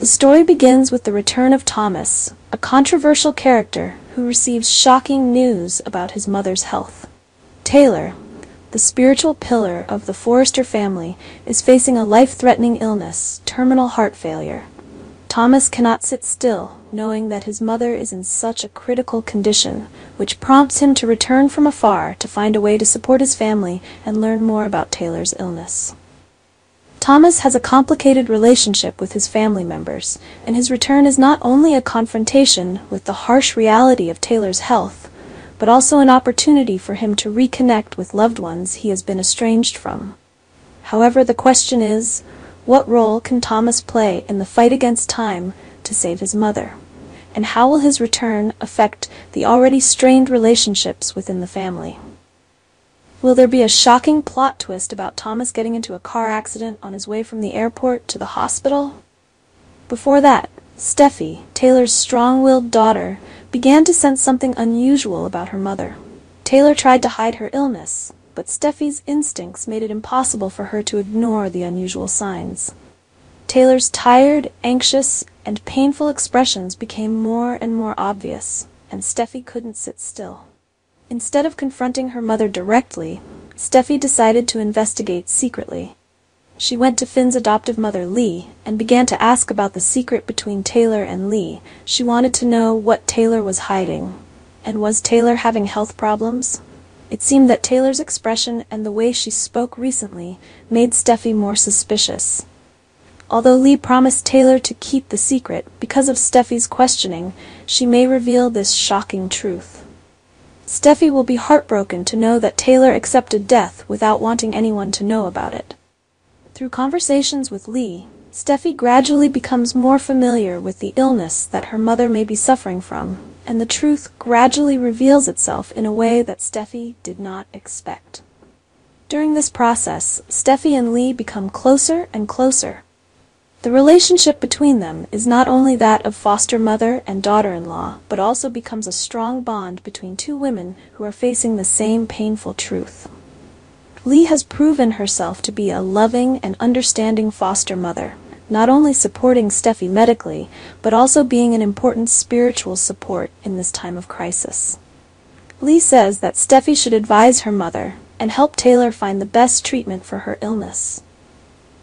The story begins with the return of Thomas, a controversial character who receives shocking news about his mother's health. Taylor, the spiritual pillar of the Forrester family, is facing a life-threatening illness, terminal heart failure. Thomas cannot sit still, knowing that his mother is in such a critical condition, which prompts him to return from afar to find a way to support his family and learn more about Taylor's illness. Thomas has a complicated relationship with his family members, and his return is not only a confrontation with the harsh reality of Taylor's health, but also an opportunity for him to reconnect with loved ones he has been estranged from. However, the question is, what role can Thomas play in the fight against time to save his mother? And how will his return affect the already strained relationships within the family? Will there be a shocking plot twist about Thomas getting into a car accident on his way from the airport to the hospital? Before that, Steffy, Taylor's strong-willed daughter, began to sense something unusual about her mother. Taylor tried to hide her illness, but Steffy's instincts made it impossible for her to ignore the unusual signs. Taylor's tired, anxious, and painful expressions became more and more obvious, and Steffy couldn't sit still. Instead of confronting her mother directly, Steffy decided to investigate secretly. She went to Finn's adoptive mother, Li, and began to ask about the secret between Taylor and Li. She wanted to know what Taylor was hiding. And was Taylor having health problems? It seemed that Taylor's expression and the way she spoke recently made Steffy more suspicious. Although Li promised Taylor to keep the secret, because of Steffy's questioning, she may reveal this shocking truth. Steffy will be heartbroken to know that Taylor accepted death without wanting anyone to know about it. Through conversations with Li, Steffy gradually becomes more familiar with the illness that her mother may be suffering from, and the truth gradually reveals itself in a way that Steffy did not expect. During this process, Steffy and Li become closer and closer. The relationship between them is not only that of foster mother and daughter-in-law, but also becomes a strong bond between two women who are facing the same painful truth. Li has proven herself to be a loving and understanding foster mother, not only supporting Steffy medically, but also being an important spiritual support in this time of crisis. Li says that Steffy should advise her mother and help Taylor find the best treatment for her illness.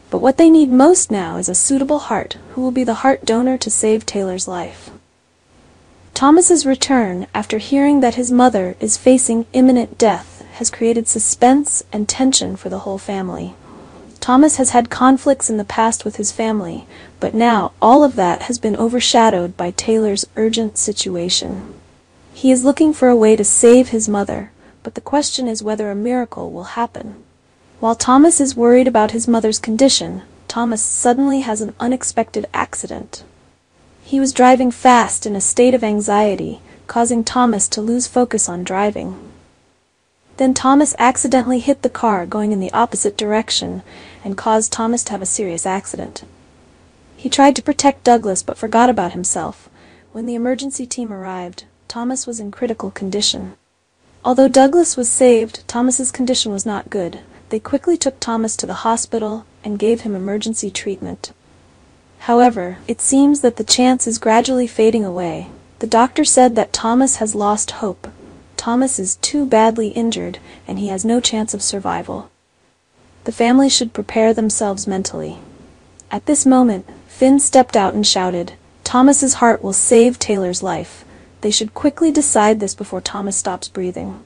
But what they need most now is a suitable heart who will be the heart donor to save Taylor's life. Thomas's return after hearing that his mother is facing imminent death has created suspense and tension for the whole family. Thomas has had conflicts in the past with his family, but now all of that has been overshadowed by Taylor's urgent situation. He is looking for a way to save his mother, but the question is whether a miracle will happen. While Thomas is worried about his mother's condition, Thomas suddenly has an unexpected accident. He was driving fast in a state of anxiety, causing Thomas to lose focus on driving. Then Thomas accidentally hit the car going in the opposite direction and caused Thomas to have a serious accident. He tried to protect Douglas but forgot about himself. When the emergency team arrived, Thomas was in critical condition. Although Douglas was saved, Thomas's condition was not good. They quickly took Thomas to the hospital and gave him emergency treatment. However, it seems that the chance is gradually fading away. The doctor said that Thomas has lost hope Thomas is too badly injured, and he has no chance of survival. The family should prepare themselves mentally. At this moment, Finn stepped out and shouted, Thomas's heart will save Taylor's life. They should quickly decide this before Thomas stops breathing.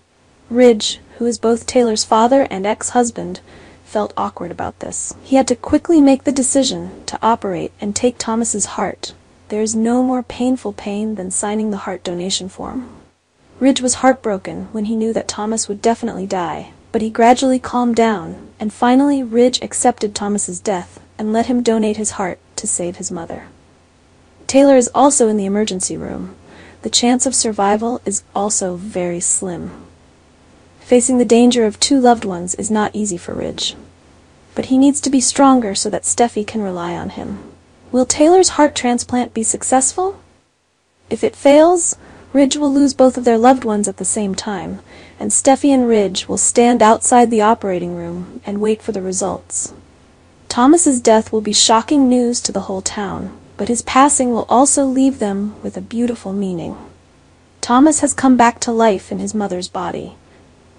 Ridge, who is both Taylor's father and ex-husband, felt awkward about this. He had to quickly make the decision to operate and take Thomas's heart. There is no more painful pain than signing the heart donation form. Ridge was heartbroken when he knew that Thomas would definitely die, but he gradually calmed down, and finally Ridge accepted Thomas's death and let him donate his heart to save his mother. Taylor is also in the emergency room. The chance of survival is also very slim. Facing the danger of two loved ones is not easy for Ridge. But he needs to be stronger so that Steffy can rely on him. Will Taylor's heart transplant be successful? If it fails, Ridge will lose both of their loved ones at the same time, and Steffy and Ridge will stand outside the operating room and wait for the results. Thomas's death will be shocking news to the whole town, but his passing will also leave them with a beautiful meaning. Thomas has come back to life in his mother's body.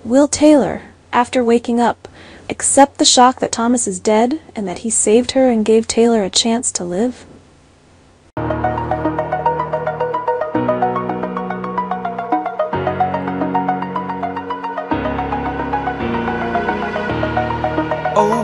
Will Taylor, after waking up, accept the shock that Thomas is dead and that he saved her and gave Taylor a chance to live? Oh,